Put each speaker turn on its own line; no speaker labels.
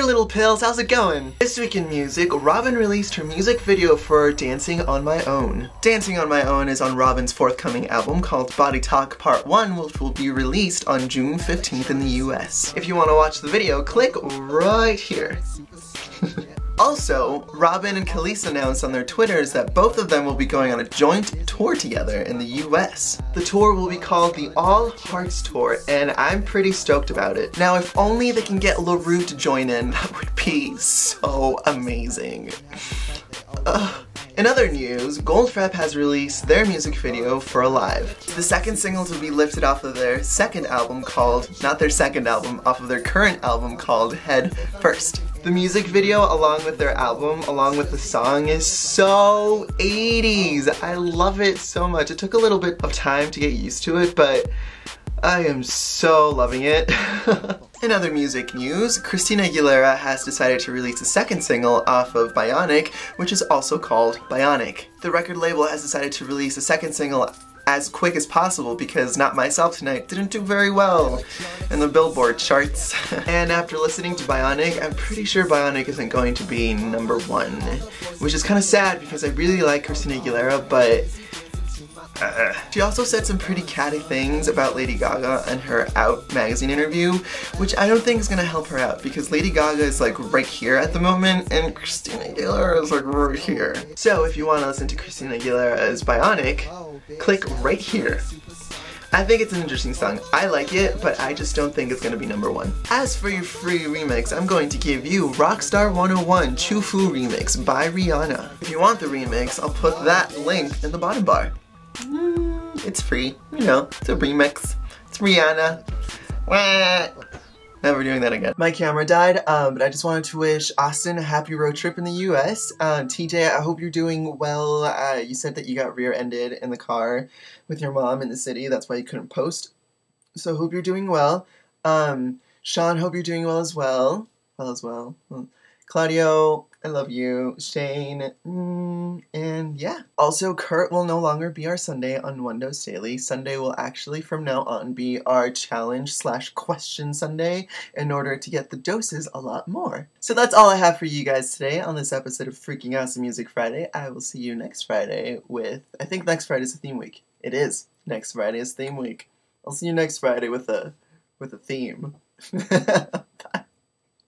Hey little pills, how's it going? This week in music, Robyn released her music video for Dancing on My Own. Dancing on My Own is on Robyn's forthcoming album called Body Talk Part 1, which will be released on June 15th in the US. If you want to watch the video, click right here. Also, Robyn and Kelis announced on their Twitters that both of them will be going on a joint tour together in the US. The tour will be called the All Hearts Tour, and I'm pretty stoked about it. Now, if only they can get La Roux to join in, that would be so amazing. In other news, Goldfrapp has released their music video for Alive. The second single to be lifted off of their second album called, not their second album, off of their current album called Head First. The music video along with their album, along with the song, is so 80s. I love it so much. It took a little bit of time to get used to it, but I am so loving it. In other music news, Christina Aguilera has decided to release a second single off of Bionic, which is also called Bionic. The record label has decided to release a second single as quick as possible because Not Myself Tonight didn't do very well in the Billboard charts. and after listening to Bionic, I'm pretty sure Bionic isn't going to be number one, which is kind of sad because I really like Christina Aguilera, but uh, she also said some pretty catty things about Lady Gaga in her Out magazine interview, which I don't think is gonna help her out because Lady Gaga is like right here at the moment and Christina Aguilera is like right here. So if you want to listen to Christina Aguilera's Bionic, click right here. I think it's an interesting song. I like it, but I just don't think it's gonna be number one. As for your free remix, I'm going to give you Rockstar 101 Chew Fu Remix by Rihanna. If you want the remix, I'll put that link in the bottom bar. Mm, it's free, you know, it's a remix. It's Rihanna. Wah. Never doing that again. My camera died, um, but I just wanted to wish Austin a happy road trip in the US. Uh, TJ, I hope you're doing well. Uh, you said that you got rear-ended in the car with your mom in the city. That's why you couldn't post. So hope you're doing well. Um, Sean, hope you're doing well as well. Well as well. Claudio, I love you. Shane, mm, and yeah. Also, Kurt will no longer be our Sunday on One Dose Daily. Sunday will actually, from now on, be our challenge slash question Sunday in order to get the doses a lot more. So that's all I have for you guys today on this episode of Freaking Awesome Music Friday. I will see you next Friday with, I think next Friday is a theme week. It is. Next Friday is theme week. I'll see you next Friday with a, with a theme.